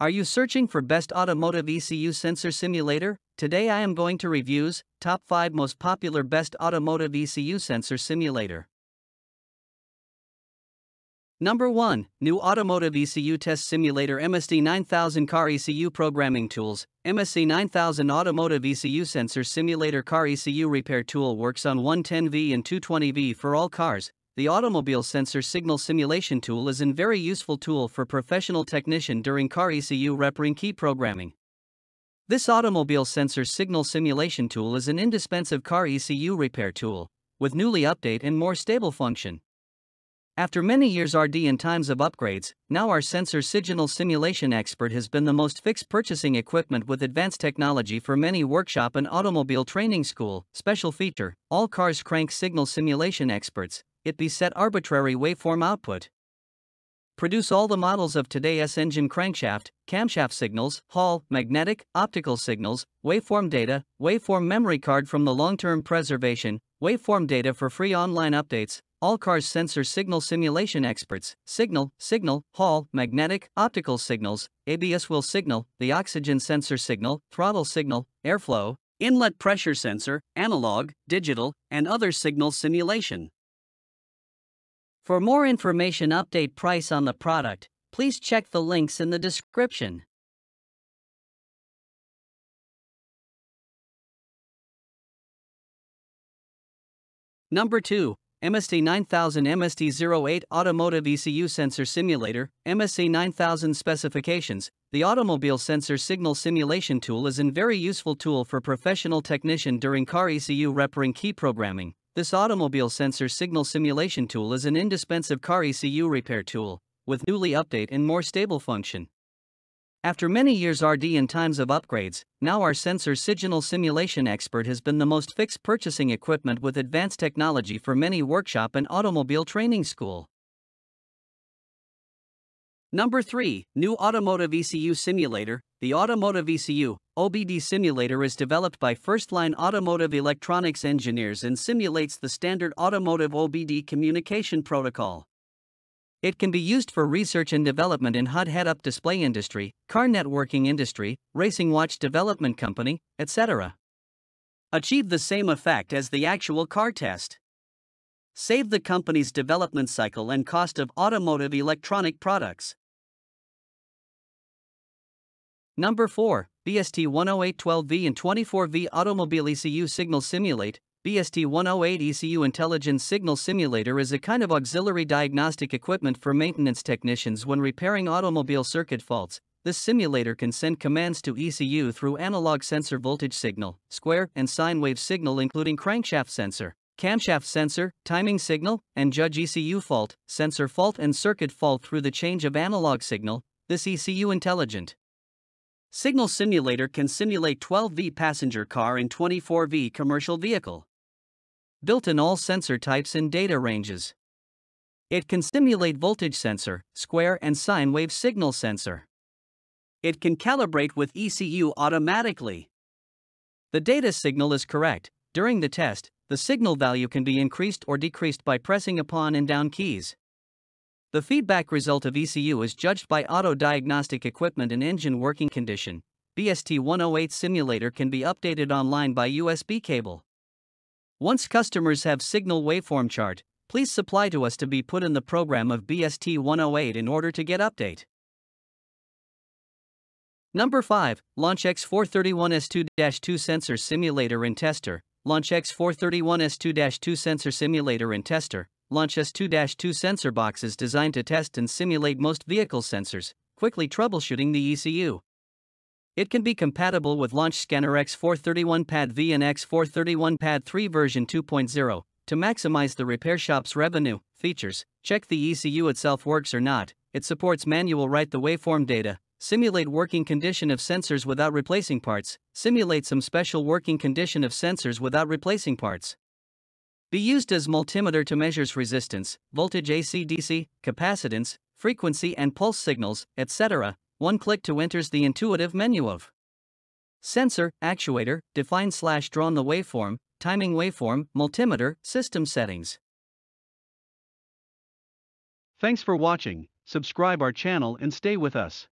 Are you searching for best automotive ECU sensor simulator? Today I am going to reviews top 5 most popular best automotive ECU sensor simulator. Number 1, New Automotive ECU Test Simulator MST 9000 Car ECU Programming Tools. MST 9000 Automotive ECU Sensor Simulator Car ECU Repair Tool works on 110V and 220V for all cars, the automobile sensor signal simulation tool is a very useful tool for professional technician during car ECU repairing key programming. This automobile sensor signal simulation tool is an indispensable car ECU repair tool, with newly update and more stable function. After many years RD and times of upgrades, now our sensor signal simulation expert has been the most fixed purchasing equipment with advanced technology for many workshop and automobile training school. Special feature, all cars crank signal simulation experts, it be set arbitrary waveform output. Produce all the models of today's engine crankshaft, camshaft signals, Hall, magnetic, optical signals, waveform data, waveform memory card from the long-term preservation, waveform data for free online updates, all cars sensor signal simulation experts, signal, signal, Hall, magnetic, optical signals, ABS wheel signal, the oxygen sensor signal, throttle signal, airflow, inlet pressure sensor, analog, digital, and other signal simulation. For more information update price on the product, please check the links in the description. Number 2. MST 9000 MST08 Automotive ECU Sensor Simulator, MST 9000 Specifications. The automobile sensor signal simulation tool is a very useful tool for professional technician during car ECU repairing key programming. This automobile sensor signal simulation tool is an indispensable car ECU repair tool, with newly update and more stable function. After many years RD and times of upgrades, now our sensor signal simulation expert has been the most fixed purchasing equipment with advanced technology for many workshop and automobile training school. Number 3, New Automotive ECU Simulator. The Automotive ECU OBD simulator is developed by first-line automotive electronics engineers and simulates the standard automotive OBD communication protocol. It can be used for research and development in HUD head-up display industry, car networking industry, racing watch development company, etc. Achieve the same effect as the actual car test. Save the company's development cycle and cost of automotive electronic products. Number 4. BST 10812V and 24V Automobile ECU Signal Simulate. BST 108 ECU Intelligence Signal Simulator is a kind of auxiliary diagnostic equipment for maintenance technicians when repairing automobile circuit faults. This simulator can send commands to ECU through analog sensor voltage signal, square, and sine wave signal, including crankshaft sensor camshaft sensor, timing signal, and judge ECU fault, sensor fault, and circuit fault through the change of analog signal. This ECU intelligent signal simulator can simulate 12V passenger car and 24V commercial vehicle. Built in all sensor types and data ranges. It can simulate voltage sensor, square, and sine wave signal sensor. It can calibrate with ECU automatically. The data signal is correct. During the test, the signal value can be increased or decreased by pressing upon and down keys. The feedback result of ECU is judged by auto diagnostic equipment and engine working condition. BST 108 simulator can be updated online by USB cable. Once customers have signal waveform chart, please supply to us to be put in the program of BST 108 in order to get update. Number 5, Launch X431S2-2 Sensor Simulator and Tester. Launch X431S2-2 Sensor Simulator and Tester. Launch S2-2 sensor boxes designed to test and simulate most vehicle sensors, quickly troubleshooting the ECU. It can be compatible with Launch Scanner X431 Pad V and X431 Pad 3 version 2.0. To maximize the repair shop's revenue, features, check the ECU itself works or not. It supports manual write the waveform data, simulate working condition of sensors without replacing parts, simulate some special working condition of sensors without replacing parts. Be used as multimeter to measures resistance, voltage AC-DC, capacitance, frequency and pulse signals, etc. One click to enters the intuitive menu of sensor, actuator, define slash drawn the waveform, timing waveform, multimeter, system settings. Thanks for watching, subscribe our channel and stay with us.